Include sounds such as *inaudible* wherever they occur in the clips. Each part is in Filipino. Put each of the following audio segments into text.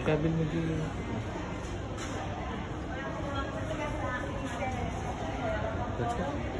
Ikabil mo dito. Let's go.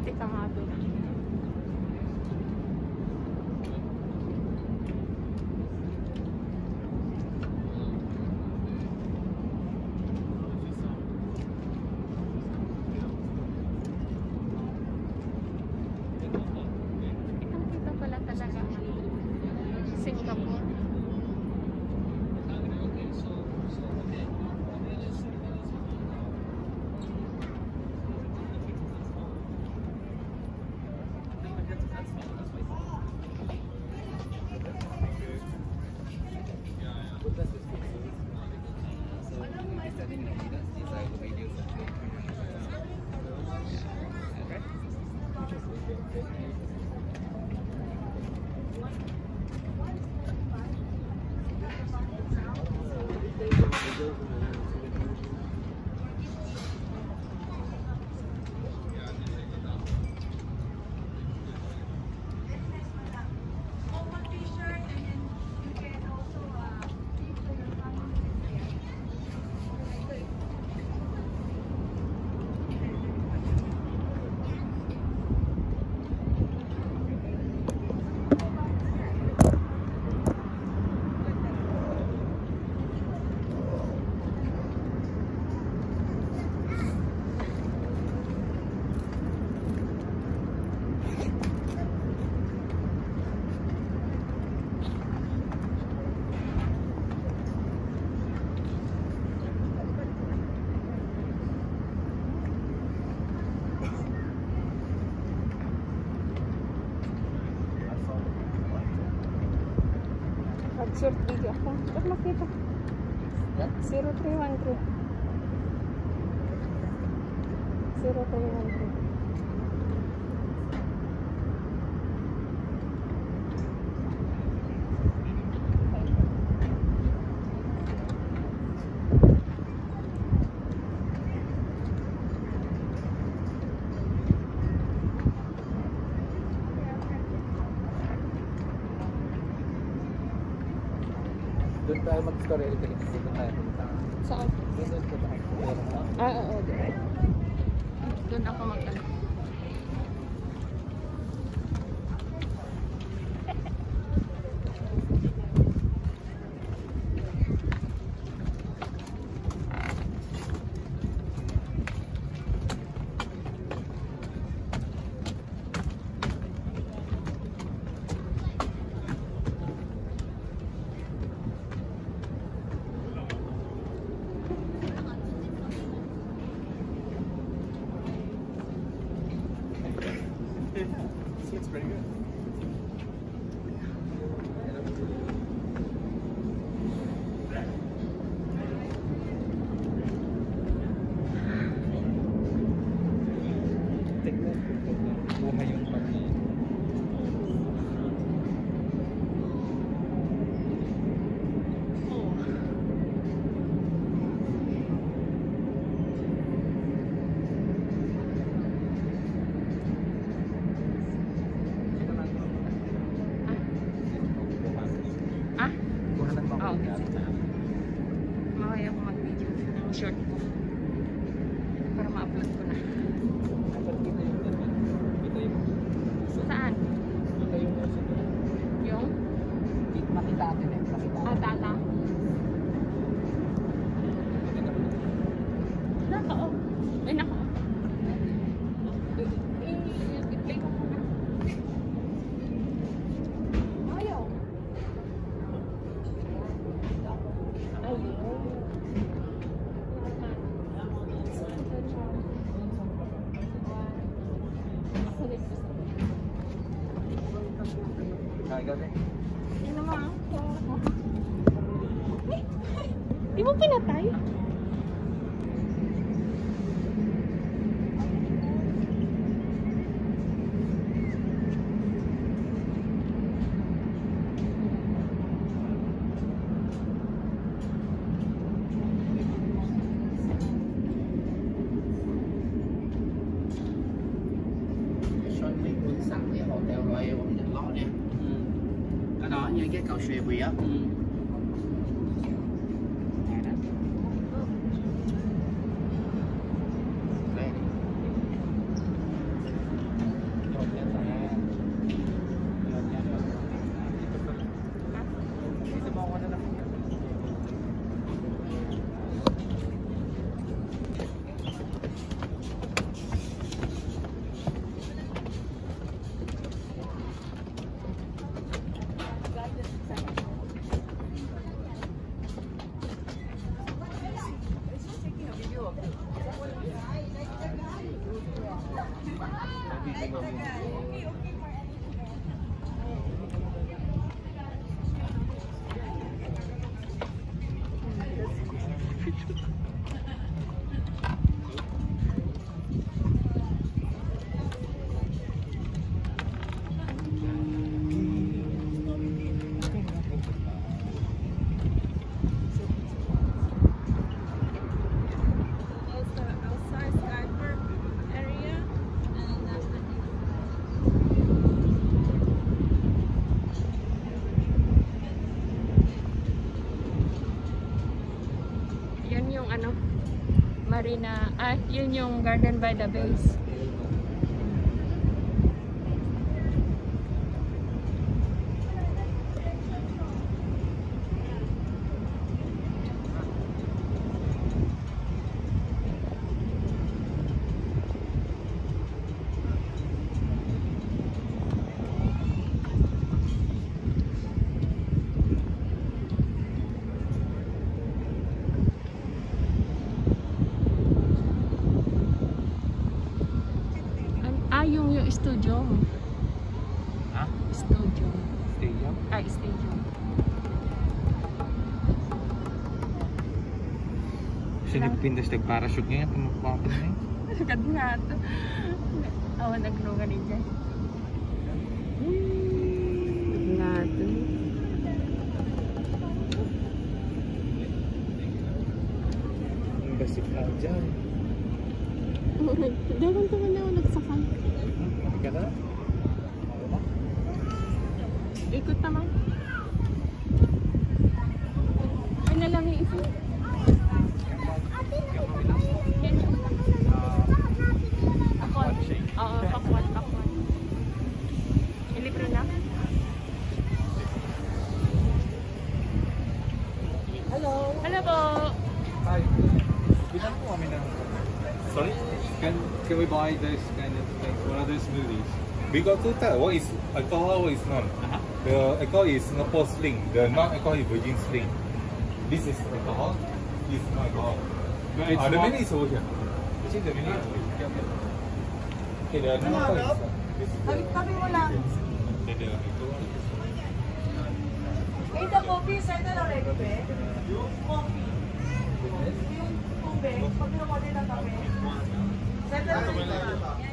ってかま Pag-short video ako. Ba't makita? 0313. 0313. Doon tayo mag-story ulit. Dito tayo pumunta. Saan? Doon doon tayo. Ah, oo. Doon. Doon ako mag Черников. 也不一样。嗯。Yun yung ano, Marina, ah, yun yung Garden by the Bays. An- Ah, yung, yung studio. Ha? Studio. Stadium? Ay, studio. Siya nagpindas nag-parachute niya yan. Tumakapin na *laughs* yun. Agad nga ito. *laughs* Awa, naglungan din dyan. Nga ito. Ang basik ka dyan. Dagan ko na ako nagsakay. together. Ikot naman. Hello. Hello po. Hi. Bilang po kami na. Sorry? Can, can we buy this We got two types. What is alcohol? What is non? Uh -huh. The alcohol is Singapore Sling. The non-alcohol is Virgin Sling. This is alcohol. This is non-alcohol. Uh, ah, the menu is over here. This the menu. Ah. Okay, the. are no coffee. Hello, hello. Hello, hello. Hello, hello. Hello, hello. Hello, kopi, Hello, hello. Hello, kopi. Kopi. hello. Hello, hello. Hello, hello. Hello, hello. Hello, hello. kopi.